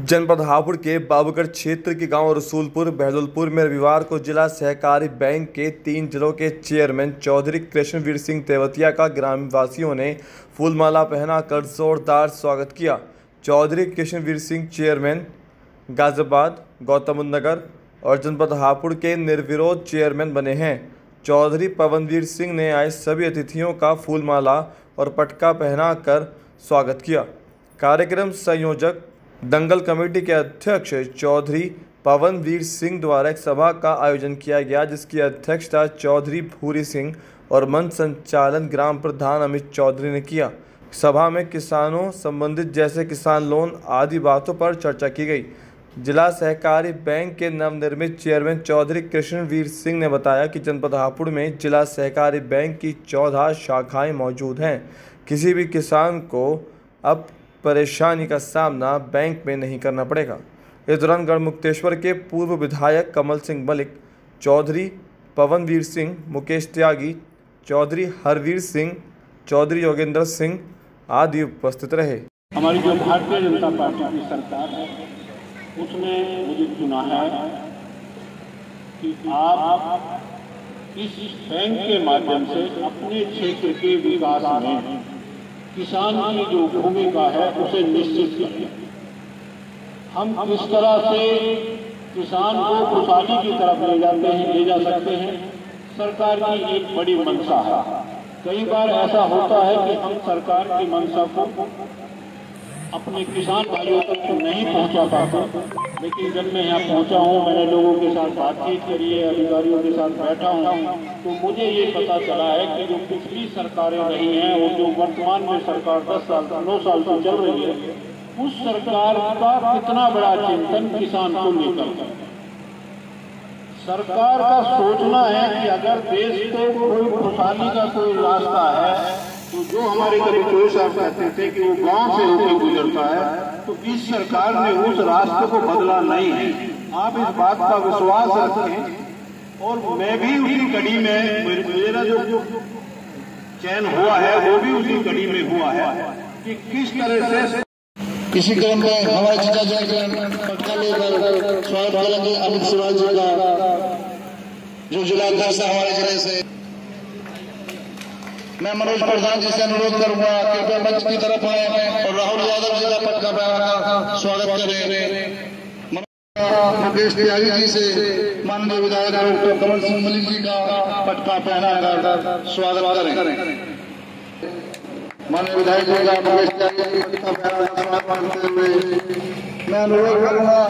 जनपद हापुड़ के बाबूगढ़ क्षेत्र के गाँव रसूलपुर बहलोलपुर में रविवार को जिला सहकारी बैंक के तीन जिलों के चेयरमैन चौधरी कृष्णवीर सिंह तेवतिया का ग्रामवासियों ने फूलमाला पहनाकर जोरदार स्वागत किया। चौधरी कृष्णवीर सिंह चेयरमैन, गाजियाबाद गौतम नगर और जनपद हापुड़ के निर्विरोध चेयरमैन बने हैं। चौधरी पवनवीर सिंह ने आए सभी अतिथियों का फूलमाला और पटका पहनाकर स्वागत किया। कार्यक्रम संयोजक दंगल कमेटी के अध्यक्ष चौधरी पवनवीर सिंह द्वारा एक सभा का आयोजन किया गया, जिसकी अध्यक्षता चौधरी भूरी सिंह और मंच संचालन ग्राम प्रधान अमित चौधरी ने किया। सभा में किसानों संबंधित, जैसे किसान लोन आदि बातों पर चर्चा की गई। जिला सहकारी बैंक के नवनिर्मित चेयरमैन चौधरी कृष्णवीर सिंह ने बताया कि जनपद हापुड़ में जिला सहकारी बैंक की चौदह शाखाएँ मौजूद हैं। किसी भी किसान को अब परेशानी का सामना बैंक में नहीं करना पड़ेगा। इस दौरान गढ़मुक्तेश्वर के पूर्व विधायक कमल सिंह मलिक, चौधरी पवनवीर सिंह, मुकेश त्यागी, चौधरी हरवीर सिंह, चौधरी योगेंद्र सिंह आदि उपस्थित रहे। हमारी जो भारतीय जनता पार्टी की सरकार है, उसने मुझे चुना है कि आप इस बैंक के माध्यम से अपने क्षेत्र के विकास में किसान की जो भूमिका है, उसे निश्चित करें हम किस तरह से किसान को खुशहाली की तरफ़ ले जाते हैं, ले जा सकते हैं। सरकार की एक बड़ी मंशा है। कई बार ऐसा होता है कि हम सरकार की मंशा को अपने किसान भाइयों तक तो नहीं पहुँचा पाता। लेकिन जब मैं यहाँ पहुँचा हूँ, मैंने लोगों के साथ बातचीत करी है, अधिकारियों के साथ बैठा हूँ तो मुझे ये पता चला है कि जो पिछली सरकारें रही हैं, और जो वर्तमान में सरकार दस साल, नौ साल से चल रही है, उस सरकार का कितना बड़ा चिंतन किसान को लेकर सरकार का सोचना है कि अगर देश को कोई खुशहाली का कोई रास्ता है जो हमारे कभी कोई साहब कहते थे कि वो गाँव से होकर गुजरता है तो इस सरकार ने उस रास्ते को बदला नहीं है? आप इस बात का विश्वास रखें और मैं भी उसी कड़ी में, मेरा जो चयन हुआ है, वो भी उसी कड़ी में हुआ है कि किस तरह से इसी क्रम में जाएगा पटका लेकर स्वागत करेंगे अमित शिवाजी का, जो जिला अध्यक्ष हमारे ज़िले से मैं मनोज प्रधान जी से अनुरोध करूँगा कृपया मंच की तरफ़ आए और राहुल यादव जी का पटका पहना स्वागत करें। मुकेश त्यागी जी से माननीय विधायक डॉक्टर कमल सिंह मलिक जी का पटका पहना स्वागत करें। माननीय विधायक जी का मुकेश त्यागी जी का पटका पहना स्वागत करते हुए मैं अनुरोध करूँगा